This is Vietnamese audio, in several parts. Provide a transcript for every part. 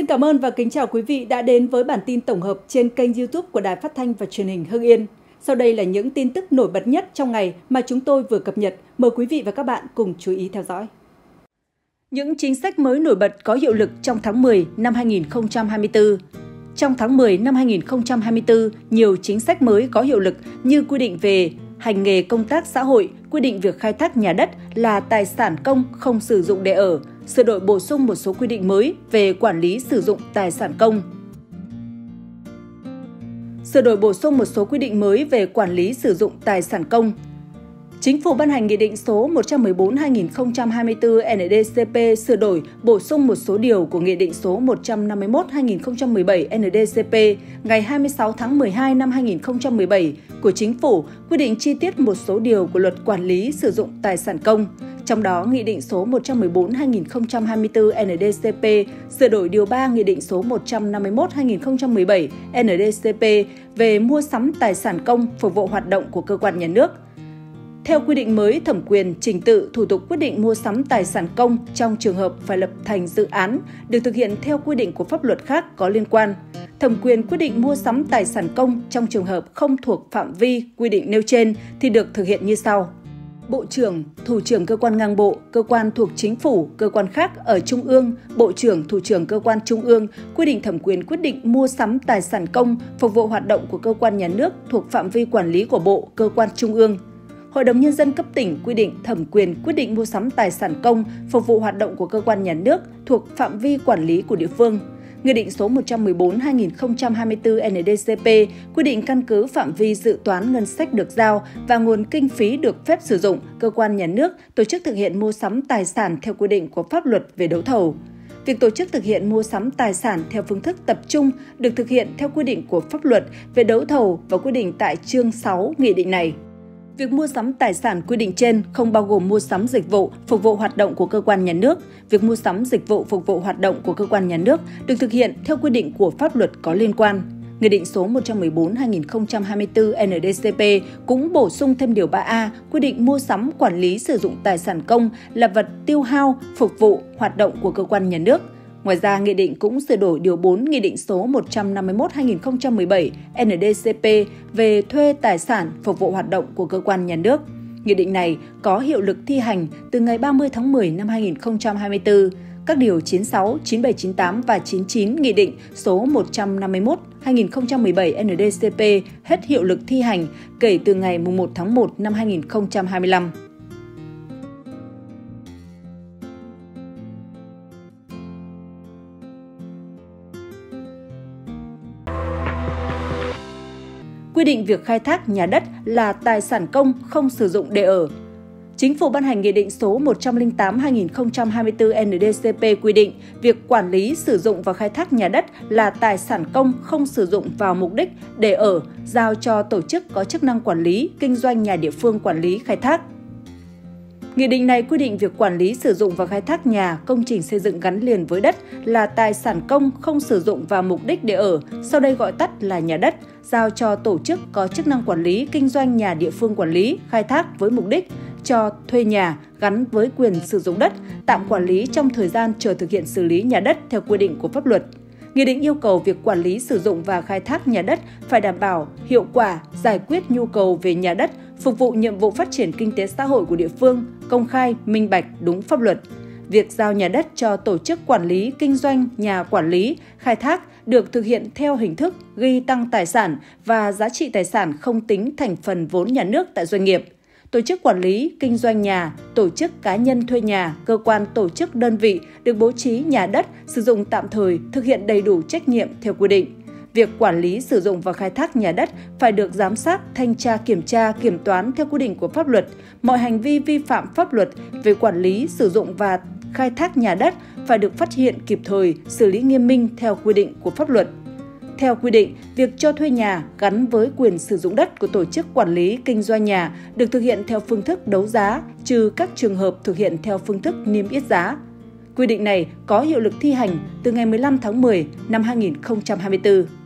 Xin cảm ơn và kính chào quý vị đã đến với bản tin tổng hợp trên kênh YouTube của Đài Phát thanh và Truyền hình Hưng Yên. Sau đây là những tin tức nổi bật nhất trong ngày mà chúng tôi vừa cập nhật. Mời quý vị và các bạn cùng chú ý theo dõi. Những chính sách mới nổi bật có hiệu lực trong tháng 10 năm 2024. Trong tháng 10 năm 2024, nhiều chính sách mới có hiệu lực như quy định về hành nghề công tác xã hội, quy định việc khai thác nhà đất là tài sản công không sử dụng để ở, sửa đổi bổ sung một số quy định mới về quản lý sử dụng tài sản công. Sửa đổi bổ sung một số quy định mới về quản lý sử dụng tài sản công. Chính phủ ban hành Nghị định số 114-2024 NDCP sửa đổi, bổ sung một số điều của Nghị định số 151-2017 NDCP ngày 26 tháng 12 năm 2017 của Chính phủ quy định chi tiết một số điều của Luật Quản lý sử dụng tài sản công, trong đó, Nghị định số 114-2024 NDCP sửa đổi điều 3 Nghị định số 151-2017 NDCP về mua sắm tài sản công phục vụ hoạt động của cơ quan nhà nước. Theo quy định mới, thẩm quyền, trình tự, thủ tục quyết định mua sắm tài sản công trong trường hợp phải lập thành dự án được thực hiện theo quy định của pháp luật khác có liên quan. Thẩm quyền quyết định mua sắm tài sản công trong trường hợp không thuộc phạm vi quy định nêu trên thì được thực hiện như sau. Bộ trưởng, Thủ trưởng cơ quan ngang bộ, cơ quan thuộc chính phủ, cơ quan khác ở Trung ương, Bộ trưởng, Thủ trưởng cơ quan Trung ương quy định thẩm quyền quyết định mua sắm tài sản công phục vụ hoạt động của cơ quan nhà nước thuộc phạm vi quản lý của Bộ, cơ quan Trung ương. Hội đồng Nhân dân cấp tỉnh quy định thẩm quyền quyết định mua sắm tài sản công phục vụ hoạt động của cơ quan nhà nước thuộc phạm vi quản lý của địa phương – Nghị định số 114-2024 NDCP quy định căn cứ phạm vi dự toán ngân sách được giao và nguồn kinh phí được phép sử dụng, cơ quan nhà nước tổ chức thực hiện mua sắm tài sản theo quy định của pháp luật về đấu thầu. Việc tổ chức thực hiện mua sắm tài sản theo phương thức tập trung được thực hiện theo quy định của pháp luật về đấu thầu và quy định tại chương 6 nghị định này. Việc mua sắm tài sản quy định trên không bao gồm mua sắm dịch vụ, phục vụ hoạt động của cơ quan nhà nước. Việc mua sắm dịch vụ, phục vụ hoạt động của cơ quan nhà nước được thực hiện theo quy định của pháp luật có liên quan. Nghị định số 114-2024 NDCP cũng bổ sung thêm điều 3A quy định mua sắm, quản lý sử dụng tài sản công là vật tiêu hao, phục vụ hoạt động của cơ quan nhà nước – Ngoài ra, Nghị định cũng sửa đổi Điều 4 Nghị định số 151-2017 NDCP về thuê tài sản phục vụ hoạt động của cơ quan nhà nước. Nghị định này có hiệu lực thi hành từ ngày 30 tháng 10 năm 2024. Các điều 96, 97 98 và 99 Nghị định số 151 2017 NDCP hết hiệu lực thi hành kể từ ngày 1 tháng 1 năm 2025. Quy định việc khai thác nhà đất là tài sản công không sử dụng để ở. Chính phủ ban hành Nghị định số 108-2024 NDCP quy định việc quản lý, sử dụng và khai thác nhà đất là tài sản công không sử dụng vào mục đích để ở, giao cho tổ chức có chức năng quản lý, kinh doanh nhà địa phương quản lý khai thác. Nghị định này quy định việc quản lý sử dụng và khai thác nhà, công trình xây dựng gắn liền với đất là tài sản công không sử dụng vào mục đích để ở, sau đây gọi tắt là nhà đất, giao cho tổ chức có chức năng quản lý kinh doanh nhà địa phương quản lý, khai thác với mục đích cho thuê nhà gắn với quyền sử dụng đất, tạm quản lý trong thời gian chờ thực hiện xử lý nhà đất theo quy định của pháp luật. Nghị định yêu cầu việc quản lý sử dụng và khai thác nhà đất phải đảm bảo hiệu quả, giải quyết nhu cầu về nhà đất, phục vụ nhiệm vụ phát triển kinh tế xã hội của địa phương, công khai, minh bạch, đúng pháp luật. Việc giao nhà đất cho tổ chức quản lý, kinh doanh, nhà quản lý, khai thác được thực hiện theo hình thức ghi tăng tài sản và giá trị tài sản không tính thành phần vốn nhà nước tại doanh nghiệp. Tổ chức quản lý, kinh doanh nhà, tổ chức cá nhân thuê nhà, cơ quan tổ chức đơn vị được bố trí nhà đất sử dụng tạm thời thực hiện đầy đủ trách nhiệm theo quy định việc quản lý sử dụng và khai thác nhà đất phải được giám sát, thanh tra, kiểm tra, kiểm toán theo quy định của pháp luật. Mọi hành vi vi phạm pháp luật về quản lý, sử dụng và khai thác nhà đất phải được phát hiện kịp thời, xử lý nghiêm minh theo quy định của pháp luật. Theo quy định, việc cho thuê nhà gắn với quyền sử dụng đất của tổ chức quản lý kinh doanh nhà được thực hiện theo phương thức đấu giá, trừ các trường hợp thực hiện theo phương thức niêm yết giá. Quy định này có hiệu lực thi hành từ ngày 15 tháng 10 năm 2024.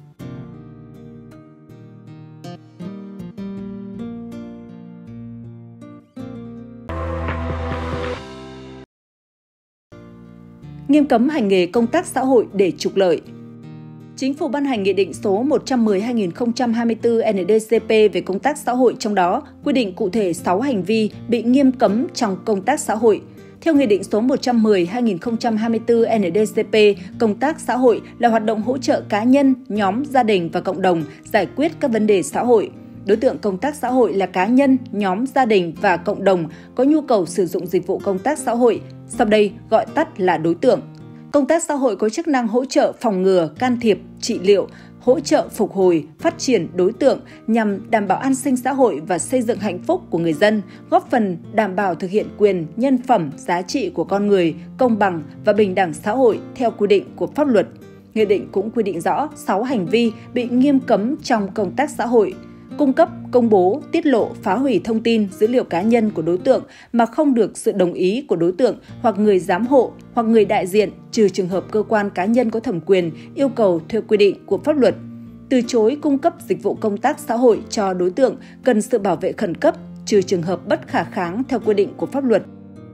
Nghiêm cấm hành nghề công tác xã hội để trục lợi. Chính phủ ban hành Nghị định số 110-2024 NDCP về công tác xã hội trong đó quy định cụ thể 6 hành vi bị nghiêm cấm trong công tác xã hội. Theo Nghị định số 110-2024 NDCP, công tác xã hội là hoạt động hỗ trợ cá nhân, nhóm, gia đình và cộng đồng giải quyết các vấn đề xã hội. Đối tượng công tác xã hội là cá nhân, nhóm, gia đình và cộng đồng có nhu cầu sử dụng dịch vụ công tác xã hội, sau đây gọi tắt là đối tượng. Công tác xã hội có chức năng hỗ trợ phòng ngừa, can thiệp, trị liệu, hỗ trợ phục hồi, phát triển đối tượng nhằm đảm bảo an sinh xã hội và xây dựng hạnh phúc của người dân, góp phần đảm bảo thực hiện quyền, nhân phẩm, giá trị của con người, công bằng và bình đẳng xã hội theo quy định của pháp luật. Nghị định cũng quy định rõ 6 hành vi bị nghiêm cấm trong công tác xã hội – cung cấp, công bố, tiết lộ, phá hủy thông tin, dữ liệu cá nhân của đối tượng mà không được sự đồng ý của đối tượng hoặc người giám hộ hoặc người đại diện, trừ trường hợp cơ quan cá nhân có thẩm quyền yêu cầu theo quy định của pháp luật. Từ chối cung cấp dịch vụ công tác xã hội cho đối tượng cần sự bảo vệ khẩn cấp, trừ trường hợp bất khả kháng theo quy định của pháp luật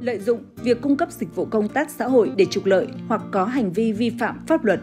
lợi dụng việc cung cấp dịch vụ công tác xã hội để trục lợi hoặc có hành vi vi phạm pháp luật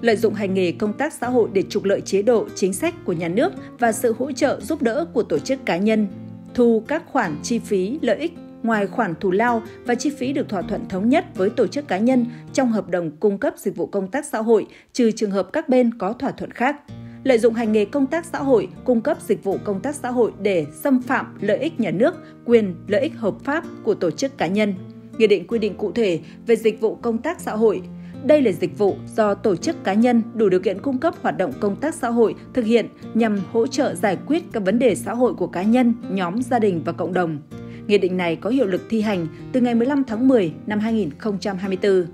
lợi dụng hành nghề công tác xã hội để trục lợi chế độ, chính sách của nhà nước và sự hỗ trợ giúp đỡ của tổ chức cá nhân, thu các khoản chi phí, lợi ích ngoài khoản thù lao và chi phí được thỏa thuận thống nhất với tổ chức cá nhân trong hợp đồng cung cấp dịch vụ công tác xã hội, trừ trường hợp các bên có thỏa thuận khác. Lợi dụng hành nghề công tác xã hội, cung cấp dịch vụ công tác xã hội để xâm phạm lợi ích nhà nước, quyền, lợi ích hợp pháp của tổ chức cá nhân. Nghị định quy định cụ thể về dịch vụ công tác xã hội, đây là dịch vụ do tổ chức cá nhân đủ điều kiện cung cấp hoạt động công tác xã hội thực hiện nhằm hỗ trợ giải quyết các vấn đề xã hội của cá nhân, nhóm, gia đình và cộng đồng. Nghị định này có hiệu lực thi hành từ ngày 15 tháng 10 năm 2024.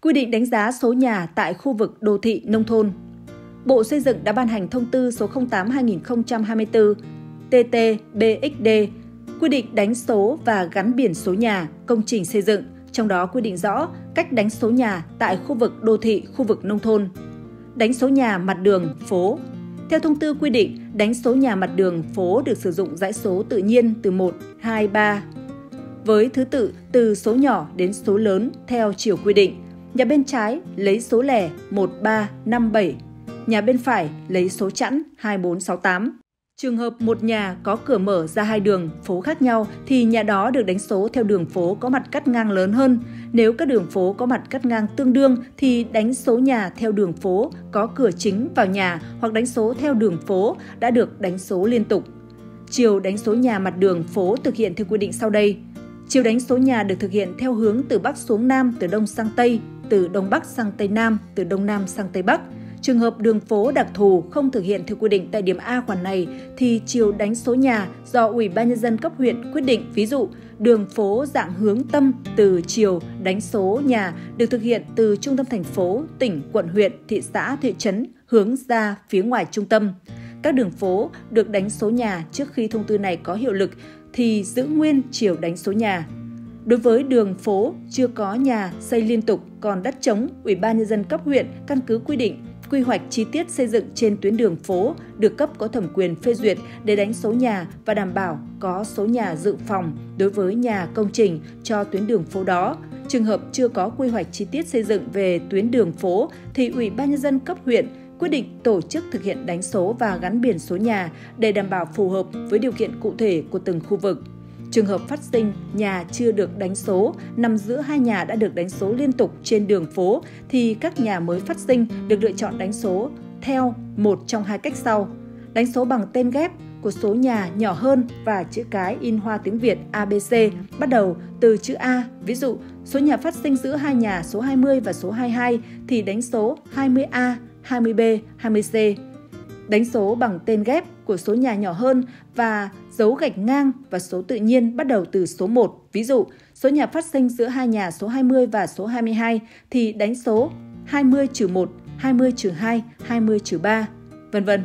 Quy định đánh giá số nhà tại khu vực đô thị nông thôn Bộ Xây dựng đã ban hành thông tư số 08-2024 TT-BXD quy định đánh số và gắn biển số nhà, công trình xây dựng, trong đó quy định rõ cách đánh số nhà tại khu vực đô thị, khu vực nông thôn. Đánh số nhà mặt đường, phố. Theo thông tư quy định, đánh số nhà mặt đường, phố được sử dụng dãy số tự nhiên từ 1, 2, 3 với thứ tự từ số nhỏ đến số lớn theo chiều quy định. Nhà bên trái lấy số lẻ 1357 nhà bên phải lấy số chẵn 2468. Trường hợp một nhà có cửa mở ra hai đường phố khác nhau thì nhà đó được đánh số theo đường phố có mặt cắt ngang lớn hơn. Nếu các đường phố có mặt cắt ngang tương đương thì đánh số nhà theo đường phố có cửa chính vào nhà hoặc đánh số theo đường phố đã được đánh số liên tục. Chiều đánh số nhà mặt đường phố thực hiện theo quy định sau đây. Chiều đánh số nhà được thực hiện theo hướng từ Bắc xuống Nam, từ Đông sang Tây, từ Đông Bắc sang Tây Nam, từ Đông Nam sang Tây Bắc – Trường hợp đường phố đặc thù không thực hiện theo quy định tại điểm A khoản này thì chiều đánh số nhà do Ủy ban nhân dân cấp huyện quyết định. Ví dụ, đường phố dạng hướng tâm từ chiều đánh số nhà được thực hiện từ trung tâm thành phố, tỉnh, quận huyện, thị xã, thị trấn hướng ra phía ngoài trung tâm. Các đường phố được đánh số nhà trước khi thông tư này có hiệu lực thì giữ nguyên chiều đánh số nhà. Đối với đường phố chưa có nhà xây liên tục còn đất trống, Ủy ban nhân dân cấp huyện căn cứ quy định quy hoạch chi tiết xây dựng trên tuyến đường phố được cấp có thẩm quyền phê duyệt để đánh số nhà và đảm bảo có số nhà dự phòng đối với nhà công trình cho tuyến đường phố đó. Trường hợp chưa có quy hoạch chi tiết xây dựng về tuyến đường phố thì Ủy ban nhân dân cấp huyện quyết định tổ chức thực hiện đánh số và gắn biển số nhà để đảm bảo phù hợp với điều kiện cụ thể của từng khu vực. Trường hợp phát sinh nhà chưa được đánh số, nằm giữa hai nhà đã được đánh số liên tục trên đường phố thì các nhà mới phát sinh được lựa chọn đánh số theo một trong hai cách sau. Đánh số bằng tên ghép của số nhà nhỏ hơn và chữ cái in hoa tiếng Việt ABC bắt đầu từ chữ A. Ví dụ, số nhà phát sinh giữa hai nhà số 20 và số 22 thì đánh số 20A, 20B, 20C. Đánh số bằng tên ghép của số nhà nhỏ hơn và dấu gạch ngang và số tự nhiên bắt đầu từ số 1. Ví dụ, số nhà phát sinh giữa hai nhà số 20 và số 22 thì đánh số 20 1, 20 2, 20 3, vân vân.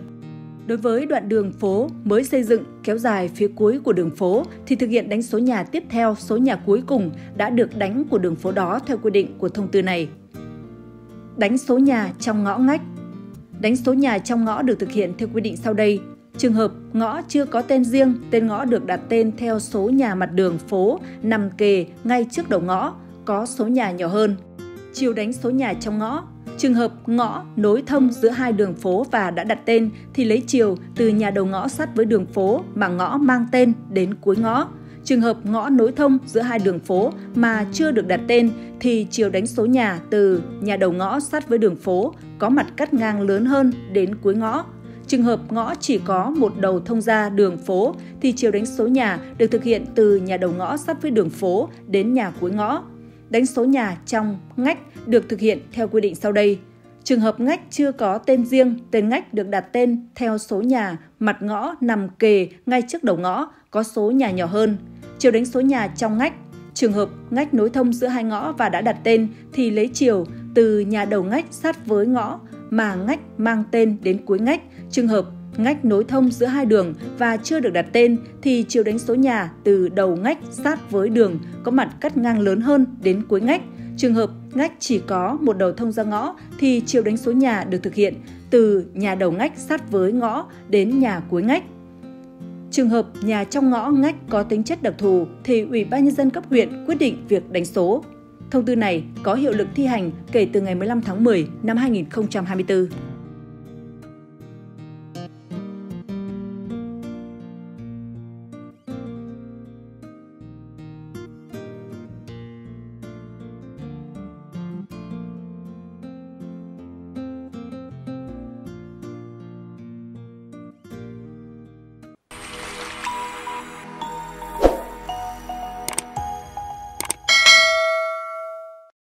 Đối với đoạn đường phố mới xây dựng kéo dài phía cuối của đường phố thì thực hiện đánh số nhà tiếp theo số nhà cuối cùng đã được đánh của đường phố đó theo quy định của thông tư này. Đánh số nhà trong ngõ ngách Đánh số nhà trong ngõ được thực hiện theo quy định sau đây. Trường hợp ngõ chưa có tên riêng, tên ngõ được đặt tên theo số nhà mặt đường phố nằm kề ngay trước đầu ngõ, có số nhà nhỏ hơn. Chiều đánh số nhà trong ngõ Trường hợp ngõ nối thông giữa hai đường phố và đã đặt tên thì lấy chiều từ nhà đầu ngõ sát với đường phố mà ngõ mang tên đến cuối ngõ. Trường hợp ngõ nối thông giữa hai đường phố mà chưa được đặt tên thì chiều đánh số nhà từ nhà đầu ngõ sát với đường phố có mặt cắt ngang lớn hơn đến cuối ngõ. Trường hợp ngõ chỉ có một đầu thông ra đường phố thì chiều đánh số nhà được thực hiện từ nhà đầu ngõ sát với đường phố đến nhà cuối ngõ. Đánh số nhà trong ngách được thực hiện theo quy định sau đây. Trường hợp ngách chưa có tên riêng, tên ngách được đặt tên theo số nhà mặt ngõ nằm kề ngay trước đầu ngõ, có số nhà nhỏ hơn. Chiều đánh số nhà trong ngách. Trường hợp ngách nối thông giữa hai ngõ và đã đặt tên thì lấy chiều từ nhà đầu ngách sát với ngõ mà ngách mang tên đến cuối ngách. Trường hợp ngách nối thông giữa hai đường và chưa được đặt tên thì chiều đánh số nhà từ đầu ngách sát với đường có mặt cắt ngang lớn hơn đến cuối ngách. Trường hợp ngách chỉ có một đầu thông ra ngõ thì chiều đánh số nhà được thực hiện từ nhà đầu ngách sát với ngõ đến nhà cuối ngách. Trường hợp nhà trong ngõ ngách có tính chất đặc thù thì Ủy ban nhân dân cấp huyện quyết định việc đánh số. Thông tư này có hiệu lực thi hành kể từ ngày 15 tháng 10 năm 2024.